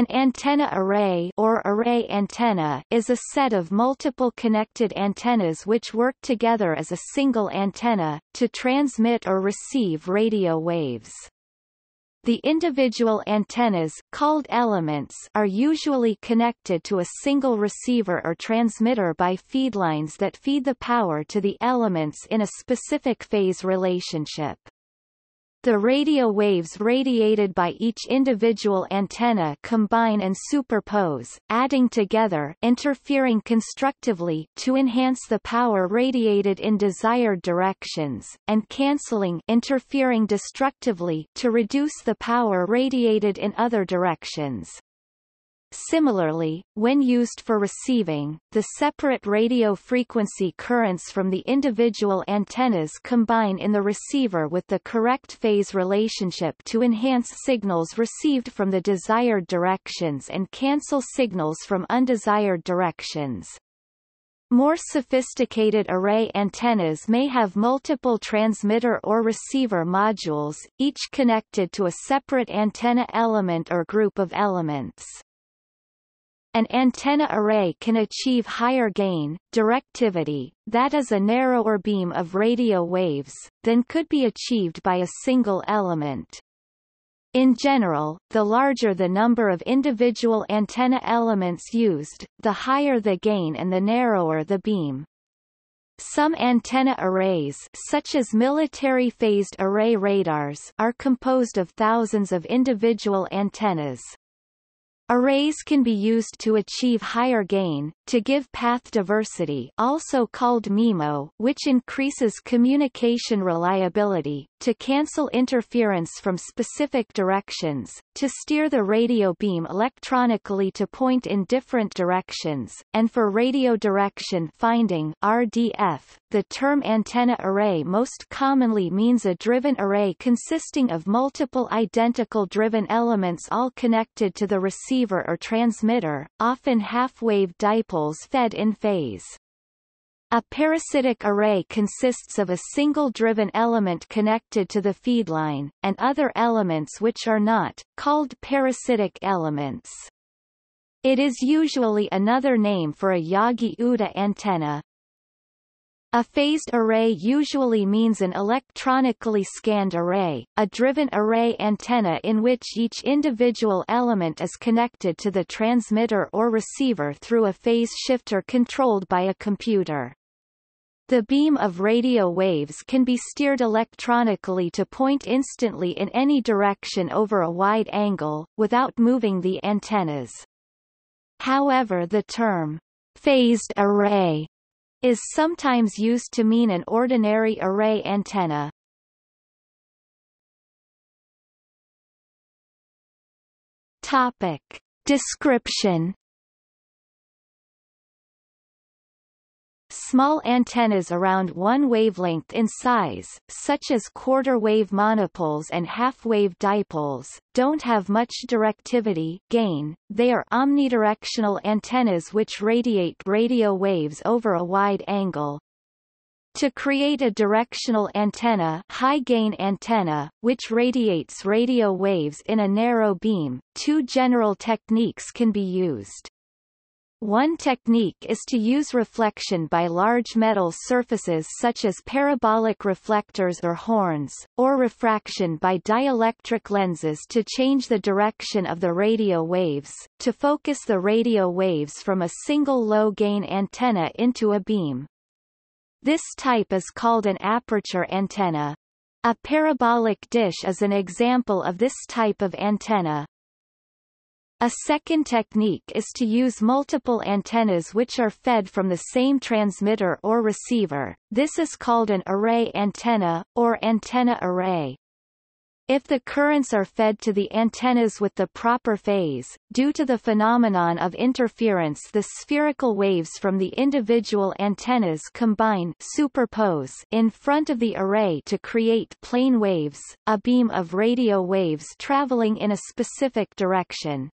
An antenna array or array antenna is a set of multiple connected antennas which work together as a single antenna, to transmit or receive radio waves. The individual antennas called elements are usually connected to a single receiver or transmitter by feedlines that feed the power to the elements in a specific phase relationship. The radio waves radiated by each individual antenna combine and superpose, adding together interfering constructively to enhance the power radiated in desired directions, and cancelling interfering destructively to reduce the power radiated in other directions. Similarly, when used for receiving, the separate radio frequency currents from the individual antennas combine in the receiver with the correct phase relationship to enhance signals received from the desired directions and cancel signals from undesired directions. More sophisticated array antennas may have multiple transmitter or receiver modules, each connected to a separate antenna element or group of elements. An antenna array can achieve higher gain, directivity, that is a narrower beam of radio waves, than could be achieved by a single element. In general, the larger the number of individual antenna elements used, the higher the gain and the narrower the beam. Some antenna arrays such as military phased array radars are composed of thousands of individual antennas. Arrays can be used to achieve higher gain, to give path diversity also called MIMO which increases communication reliability, to cancel interference from specific directions, to steer the radio beam electronically to point in different directions, and for radio direction finding RDF. The term antenna array most commonly means a driven array consisting of multiple identical driven elements all connected to the receiver or transmitter, often half-wave dipoles fed in phase. A parasitic array consists of a single driven element connected to the feedline, and other elements which are not, called parasitic elements. It is usually another name for a Yagi-Uda antenna. A phased array usually means an electronically scanned array, a driven array antenna in which each individual element is connected to the transmitter or receiver through a phase shifter controlled by a computer. The beam of radio waves can be steered electronically to point instantly in any direction over a wide angle, without moving the antennas. However the term, phased array, is sometimes used to mean an ordinary array antenna. Topic. Description Small antennas around one wavelength in size, such as quarter-wave monopoles and half-wave dipoles, don't have much directivity gain, they are omnidirectional antennas which radiate radio waves over a wide angle. To create a directional antenna high-gain antenna, which radiates radio waves in a narrow beam, two general techniques can be used. One technique is to use reflection by large metal surfaces such as parabolic reflectors or horns, or refraction by dielectric lenses to change the direction of the radio waves, to focus the radio waves from a single low-gain antenna into a beam. This type is called an aperture antenna. A parabolic dish is an example of this type of antenna. A second technique is to use multiple antennas which are fed from the same transmitter or receiver, this is called an array antenna, or antenna array. If the currents are fed to the antennas with the proper phase, due to the phenomenon of interference the spherical waves from the individual antennas combine superpose in front of the array to create plane waves, a beam of radio waves traveling in a specific direction.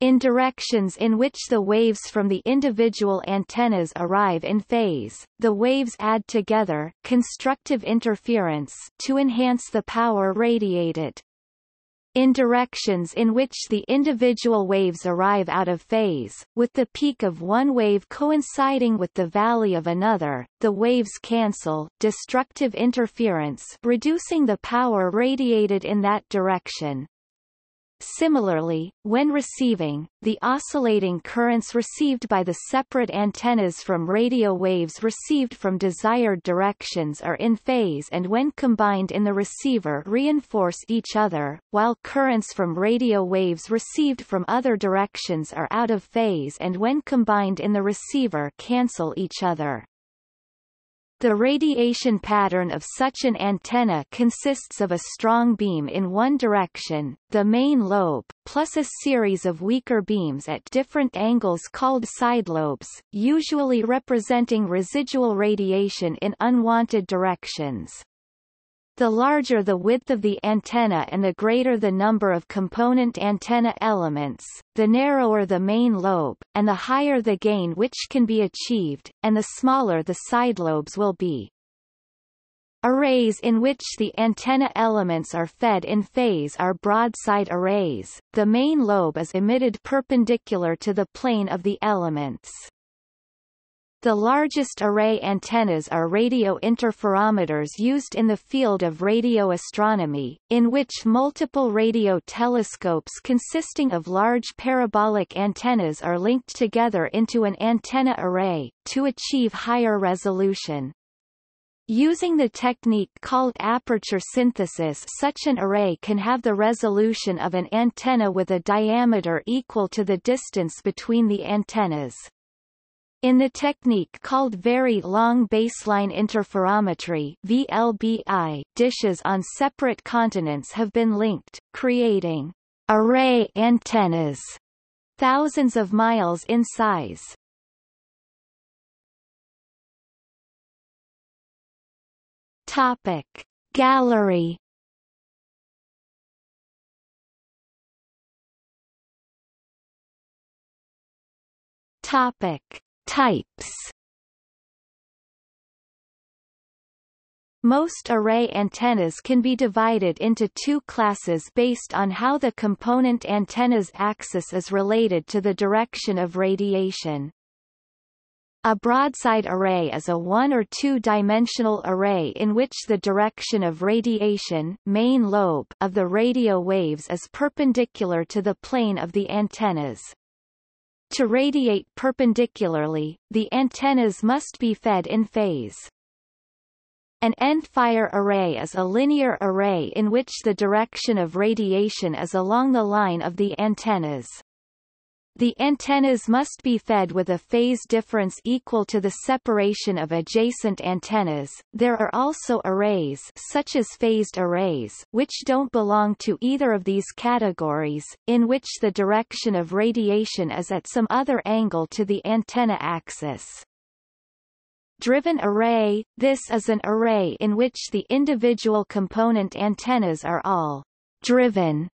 In directions in which the waves from the individual antennas arrive in phase, the waves add together constructive interference to enhance the power radiated. in directions in which the individual waves arrive out of phase, with the peak of one wave coinciding with the valley of another, the waves cancel destructive interference reducing the power radiated in that direction. Similarly, when receiving, the oscillating currents received by the separate antennas from radio waves received from desired directions are in phase and when combined in the receiver reinforce each other, while currents from radio waves received from other directions are out of phase and when combined in the receiver cancel each other. The radiation pattern of such an antenna consists of a strong beam in one direction, the main lobe, plus a series of weaker beams at different angles called side lobes, usually representing residual radiation in unwanted directions. The larger the width of the antenna and the greater the number of component antenna elements, the narrower the main lobe, and the higher the gain which can be achieved, and the smaller the side lobes will be. Arrays in which the antenna elements are fed in phase are broadside arrays. The main lobe is emitted perpendicular to the plane of the elements. The largest array antennas are radio interferometers used in the field of radio astronomy, in which multiple radio telescopes consisting of large parabolic antennas are linked together into an antenna array, to achieve higher resolution. Using the technique called aperture synthesis such an array can have the resolution of an antenna with a diameter equal to the distance between the antennas. In the technique called Very Long Baseline Interferometry VLBI, dishes on separate continents have been linked, creating array antennas thousands of miles in size. Topic Gallery Topic Types Most array antennas can be divided into two classes based on how the component antenna's axis is related to the direction of radiation. A broadside array is a one- or two-dimensional array in which the direction of radiation main lobe of the radio waves is perpendicular to the plane of the antennas. To radiate perpendicularly, the antennas must be fed in phase. An end-fire array is a linear array in which the direction of radiation is along the line of the antennas. The antennas must be fed with a phase difference equal to the separation of adjacent antennas. There are also arrays such as phased arrays which don't belong to either of these categories, in which the direction of radiation is at some other angle to the antenna axis. Driven array – This is an array in which the individual component antennas are all driven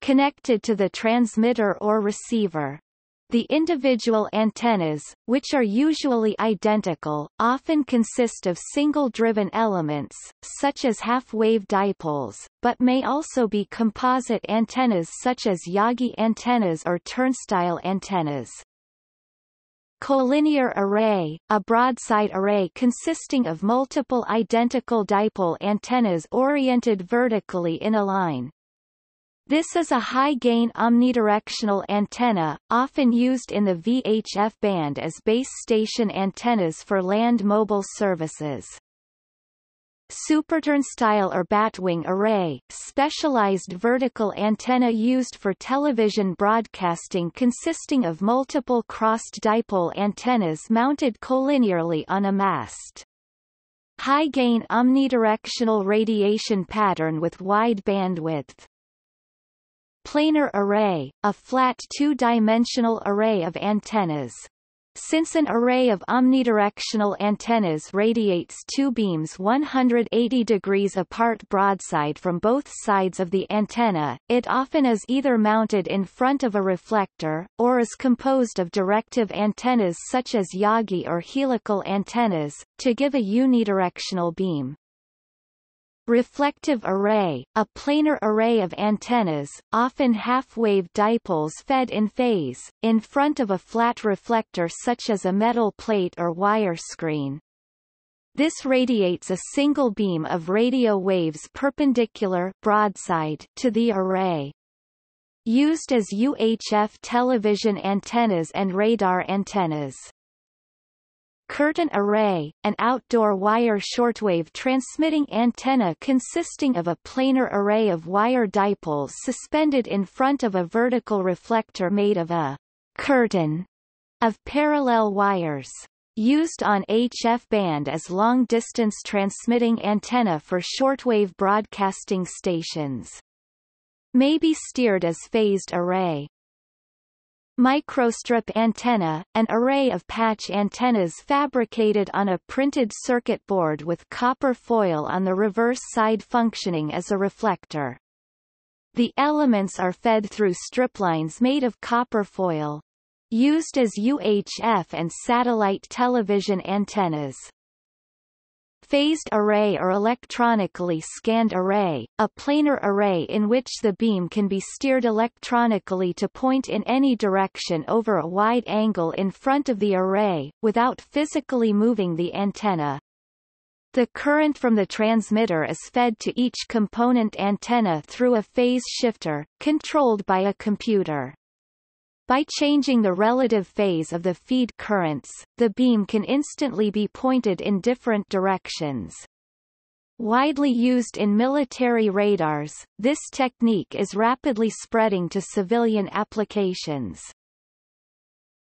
connected to the transmitter or receiver. The individual antennas, which are usually identical, often consist of single-driven elements, such as half-wave dipoles, but may also be composite antennas such as Yagi antennas or turnstile antennas. Collinear array, a broadside array consisting of multiple identical dipole antennas oriented vertically in a line. This is a high-gain omnidirectional antenna, often used in the VHF band as base station antennas for land mobile services. Superturnstile or batwing array, specialized vertical antenna used for television broadcasting consisting of multiple crossed dipole antennas mounted collinearly on a mast. High-gain omnidirectional radiation pattern with wide bandwidth. Planar array, a flat two-dimensional array of antennas. Since an array of omnidirectional antennas radiates two beams 180 degrees apart broadside from both sides of the antenna, it often is either mounted in front of a reflector, or is composed of directive antennas such as Yagi or helical antennas, to give a unidirectional beam. Reflective array, a planar array of antennas, often half-wave dipoles fed in phase, in front of a flat reflector such as a metal plate or wire screen. This radiates a single beam of radio waves perpendicular broadside to the array. Used as UHF television antennas and radar antennas. Curtain array, an outdoor wire shortwave transmitting antenna consisting of a planar array of wire dipoles suspended in front of a vertical reflector made of a curtain of parallel wires. Used on HF band as long-distance transmitting antenna for shortwave broadcasting stations. May be steered as phased array. Microstrip antenna, an array of patch antennas fabricated on a printed circuit board with copper foil on the reverse side functioning as a reflector. The elements are fed through striplines made of copper foil. Used as UHF and satellite television antennas. Phased array or electronically scanned array, a planar array in which the beam can be steered electronically to point in any direction over a wide angle in front of the array, without physically moving the antenna. The current from the transmitter is fed to each component antenna through a phase shifter, controlled by a computer. By changing the relative phase of the feed currents, the beam can instantly be pointed in different directions. Widely used in military radars, this technique is rapidly spreading to civilian applications.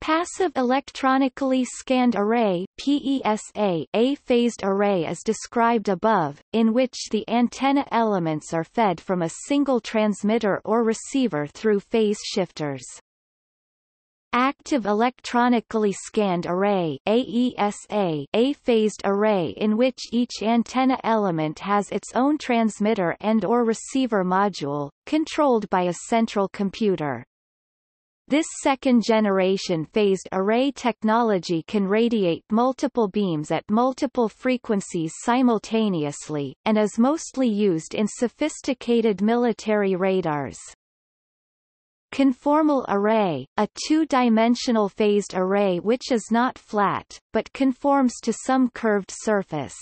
Passive Electronically Scanned Array PESA, a phased array is described above, in which the antenna elements are fed from a single transmitter or receiver through phase shifters. Active Electronically Scanned Array AESA, a phased array in which each antenna element has its own transmitter and or receiver module, controlled by a central computer. This second-generation phased array technology can radiate multiple beams at multiple frequencies simultaneously, and is mostly used in sophisticated military radars. Conformal array, a two-dimensional phased array which is not flat, but conforms to some curved surface.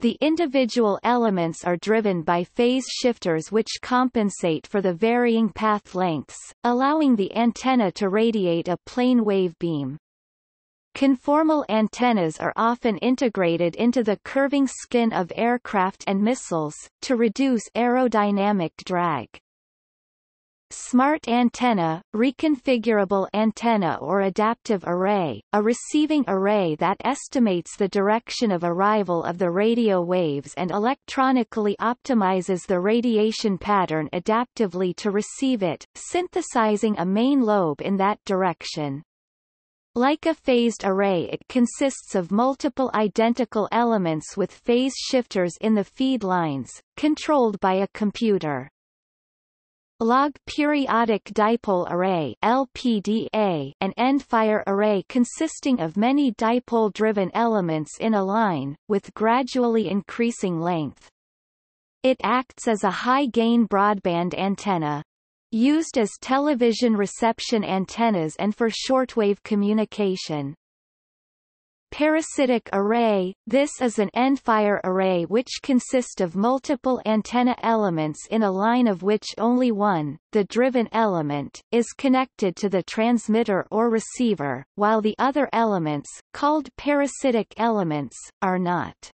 The individual elements are driven by phase shifters which compensate for the varying path lengths, allowing the antenna to radiate a plane wave beam. Conformal antennas are often integrated into the curving skin of aircraft and missiles, to reduce aerodynamic drag. Smart antenna, reconfigurable antenna or adaptive array, a receiving array that estimates the direction of arrival of the radio waves and electronically optimizes the radiation pattern adaptively to receive it, synthesizing a main lobe in that direction. Like a phased array it consists of multiple identical elements with phase shifters in the feed lines, controlled by a computer. Log periodic dipole array LPDA, an endfire array consisting of many dipole-driven elements in a line, with gradually increasing length. It acts as a high-gain broadband antenna. Used as television reception antennas and for shortwave communication. Parasitic array – This is an endfire array which consists of multiple antenna elements in a line of which only one, the driven element, is connected to the transmitter or receiver, while the other elements, called parasitic elements, are not.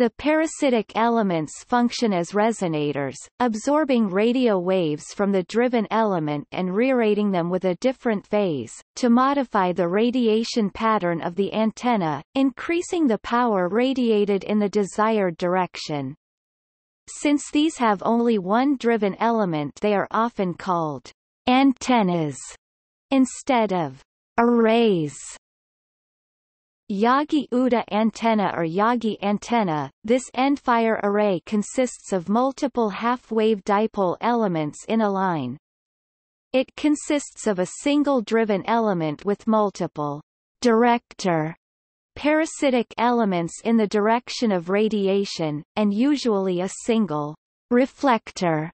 The parasitic elements function as resonators, absorbing radio waves from the driven element and rearranging them with a different phase, to modify the radiation pattern of the antenna, increasing the power radiated in the desired direction. Since these have only one driven element they are often called antennas instead of arrays. Yagi-Uda antenna or Yagi antenna, this endfire array consists of multiple half-wave dipole elements in a line. It consists of a single driven element with multiple director parasitic elements in the direction of radiation, and usually a single reflector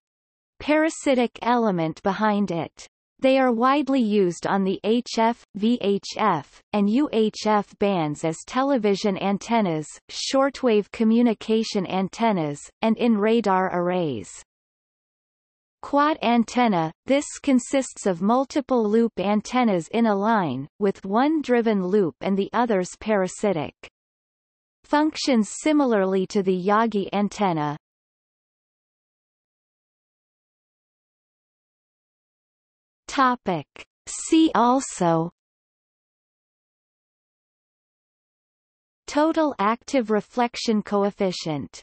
parasitic element behind it. They are widely used on the HF, VHF, and UHF bands as television antennas, shortwave communication antennas, and in radar arrays. Quad antenna – This consists of multiple loop antennas in a line, with one driven loop and the others parasitic. Functions similarly to the Yagi antenna. Topic. See also Total active reflection coefficient